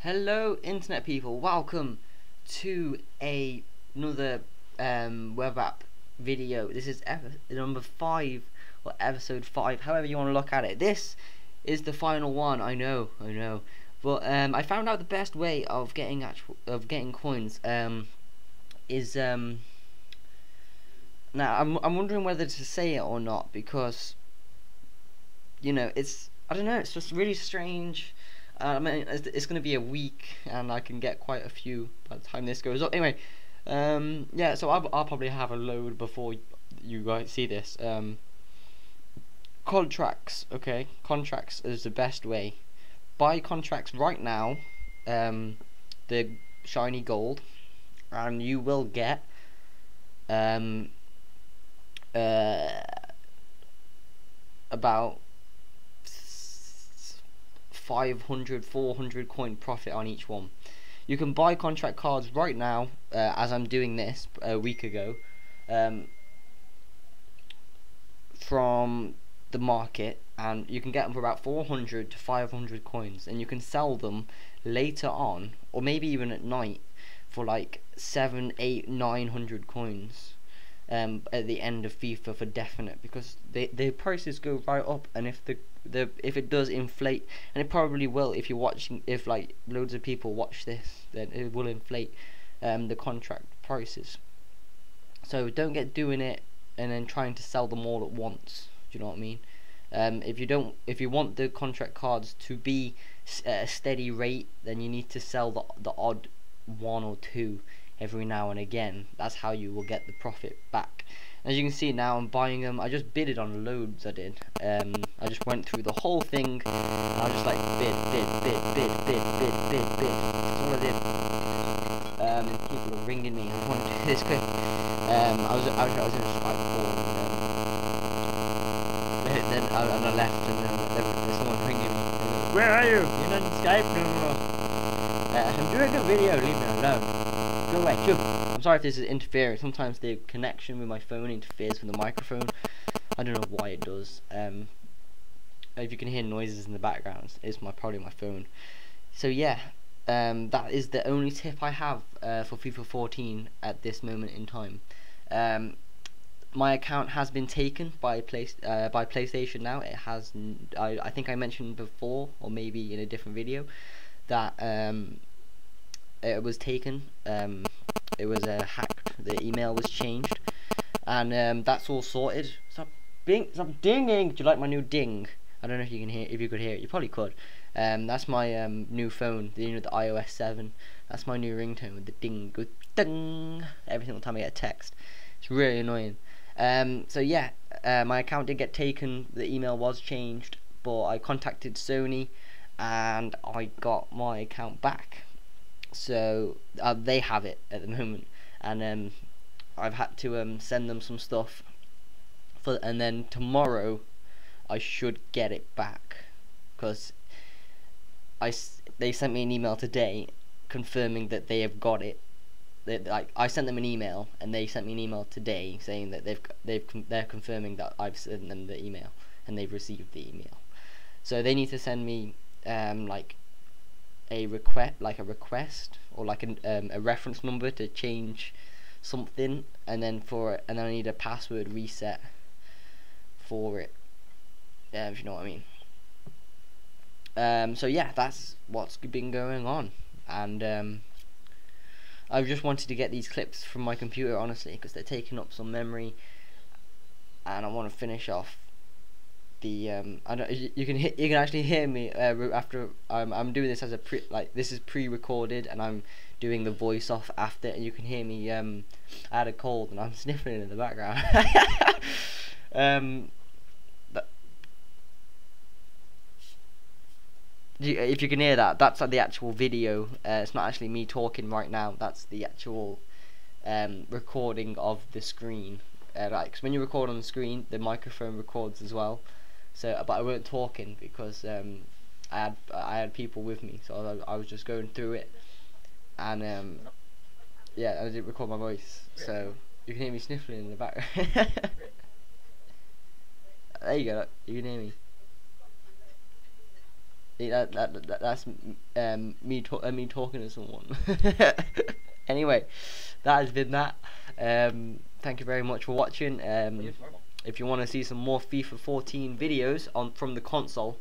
Hello, internet people. Welcome to a, another um, web app video. This is number five or episode five, however you want to look at it. This is the final one. I know, I know. But um, I found out the best way of getting actual of getting coins um, is um, now I'm I'm wondering whether to say it or not because you know it's I don't know it's just really strange. Uh, I mean it's, it's going to be a week and I can get quite a few by the time this goes up. Anyway, um, yeah, so I'll, I'll probably have a load before you guys see this. Um, contracts, okay, contracts is the best way. Buy contracts right now, um, the shiny gold, and you will get um, uh, about 500 400 coin profit on each one. You can buy contract cards right now uh, as I'm doing this a week ago um, from the market and you can get them for about 400 to 500 coins and you can sell them later on or maybe even at night for like 7 8 900 coins um, at the end of FIFA for definite because they, the prices go right up and if the the if it does inflate and it probably will if you're watching if like loads of people watch this then it will inflate um, the contract prices. So don't get doing it and then trying to sell them all at once do you know what I mean? Um, if you don't if you want the contract cards to be at a steady rate then you need to sell the, the odd one or two every now and again. That's how you will get the profit back. As you can see now, I'm buying them. I just bidded on loads. I did. Um, I just went through the whole thing. And I was just like bid, bid, bid, bid, bid, bid, bid, bid. That's all I did. Um, people are ringing me. I want to do this quick. Um, I was, I was, I was in a Skype call. Um, and, then I, and I left, and then there's someone ringing me. Where are you? You're not in Skype no more. No. Uh, I'm doing a video. Leave me alone away shoo I'm sorry if this is interfering. Sometimes the connection with my phone interferes with the microphone. I don't know why it does. Um, if you can hear noises in the background, it's my probably my phone. So yeah, um, that is the only tip I have uh, for FIFA 14 at this moment in time. Um, my account has been taken by place uh, by PlayStation now. It has. I, I think I mentioned before, or maybe in a different video, that um, it was taken. Um, it was uh, hacked. The email was changed, and um, that's all sorted. Stop bing, stop dinging. Do you like my new ding? I don't know if you can hear. If you could hear it, you probably could. Um, that's my um, new phone. You know the iOS 7. That's my new ringtone with the ding, with ding every single time I get a text. It's really annoying. Um, so yeah, uh, my account did get taken. The email was changed, but I contacted Sony, and I got my account back so uh, they have it at the moment, and um, I've had to um, send them some stuff, for and then tomorrow I should get it back, because I they sent me an email today confirming that they have got it. They, like I sent them an email and they sent me an email today saying that they've they've they're confirming that I've sent them the email and they've received the email. So they need to send me um, like a request like a request or like an, um, a reference number to change something and then for it and then I need a password reset for it. Um, if you know what I mean. Um, so yeah that's what's been going on. And um, I just wanted to get these clips from my computer honestly because they're taking up some memory and I want to finish off the um I don't you, you can hit you can actually hear me uh, after um, I'm doing this as a pre like this is pre-recorded and I'm doing the voice off after and you can hear me um I had a cold and I'm sniffling in the background. Um but if you can hear that that's like the actual video uh, it's not actually me talking right now that's the actual um recording of the screen. Uh, right because when you record on the screen the microphone records as well so, but I weren't talking because um, I had I had people with me, so I, I was just going through it, and um, yeah, I didn't record my voice, so you can hear me sniffling in the background. there you go, you can hear me. that, that, that that's um, me to- uh, me talking to someone. anyway, that has been that. Um, thank you very much for watching. Um, if you want to see some more FIFA 14 videos on from the console,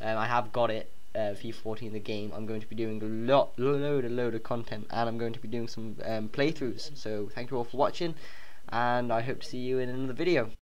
um, I have got it. Uh, FIFA 14 the game. I'm going to be doing a lot, load, a load of content, and I'm going to be doing some um, playthroughs. So thank you all for watching, and I hope to see you in another video.